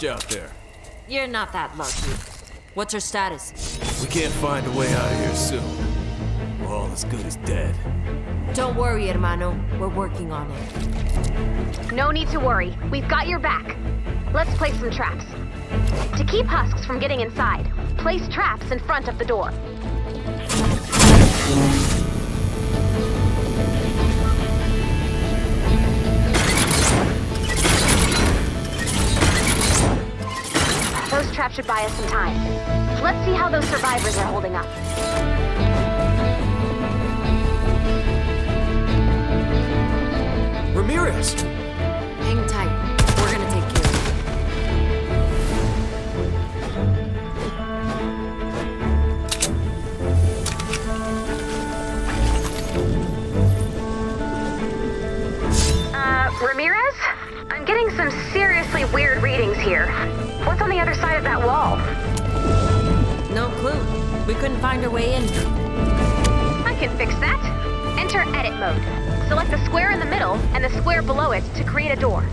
Thought we lost you out there. You're not that lucky. What's her status? We can't find a way out of here soon. We're all as good as dead. Don't worry, hermano. We're working on it. No need to worry. We've got your back. Let's place some traps. To keep husks from getting inside, place traps in front of the door. Those traps should buy us some time. Let's see how those survivors are holding up. Ramirez! Hang tight. We're gonna take care of it. Uh, Ramirez? Getting some seriously weird readings here. What's on the other side of that wall? No clue. We couldn't find our way in. I can fix that. Enter edit mode. Select the square in the middle and the square below it to create a door.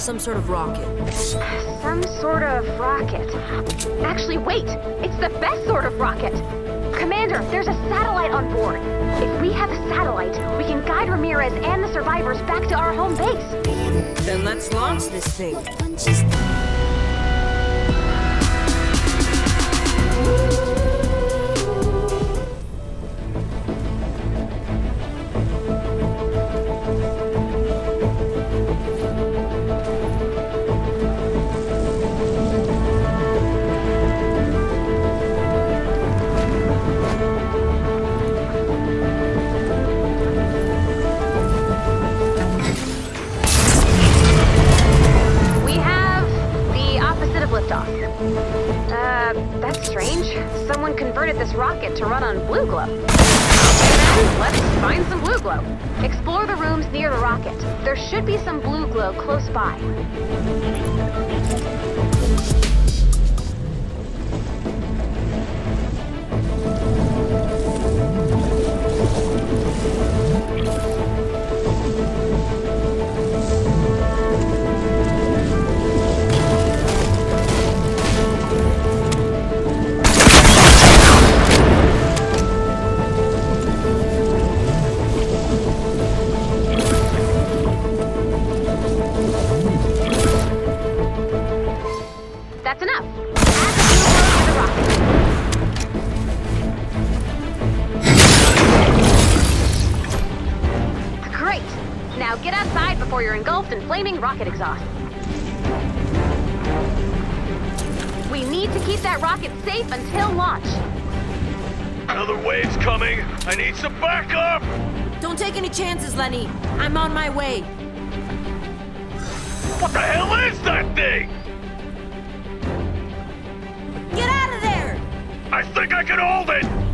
Some sort of rocket? Some sort of rocket. Actually, wait! It's the best sort of rocket! Commander, there's a satellite on board. If we have a satellite, we can guide Ramirez and the survivors back to our home base. Then let's launch this thing. Find some blue glow. Explore the rooms near the rocket. There should be some blue glow close by. Outside before you're engulfed in flaming rocket exhaust. We need to keep that rocket safe until launch. Another wave's coming. I need some backup. Don't take any chances, Lenny. I'm on my way. What the hell is that thing? Get out of there! I think I can hold it.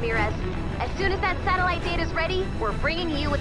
Ramirez. As soon as that satellite data is ready, we're bringing you...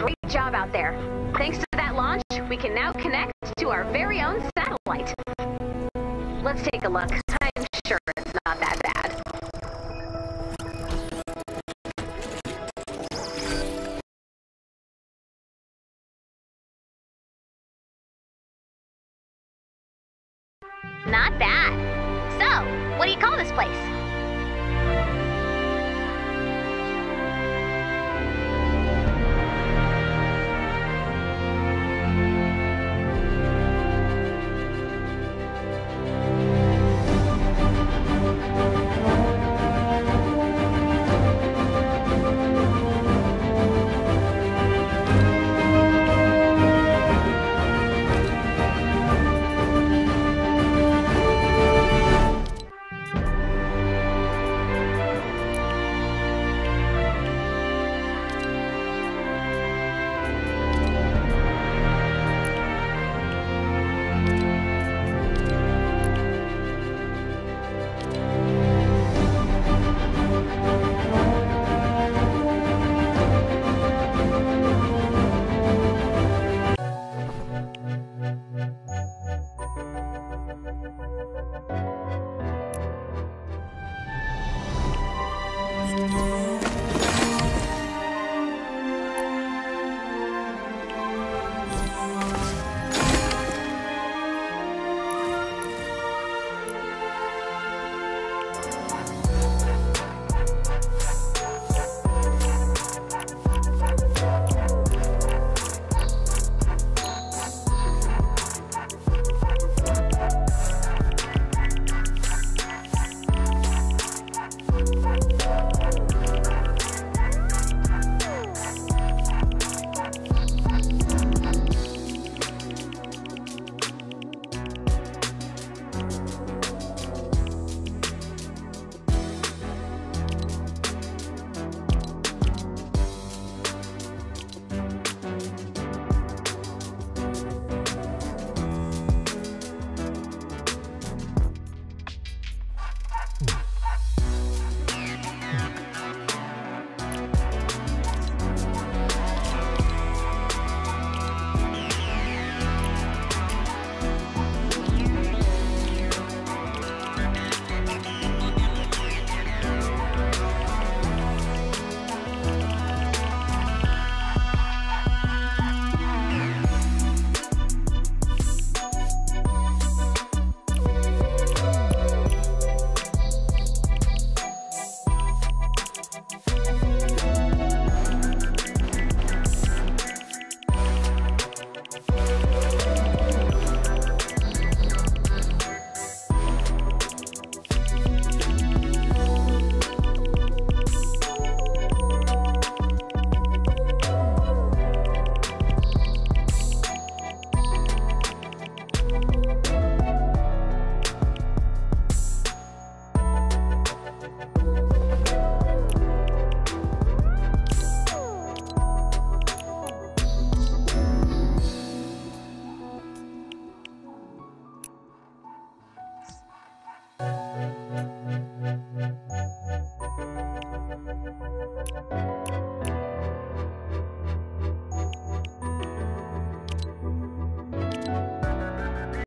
Great job out there. Thanks to that launch, we can now connect to our very own satellite. Let's take a look. I'm sure it's not that bad. Not bad. So, what do you call this place?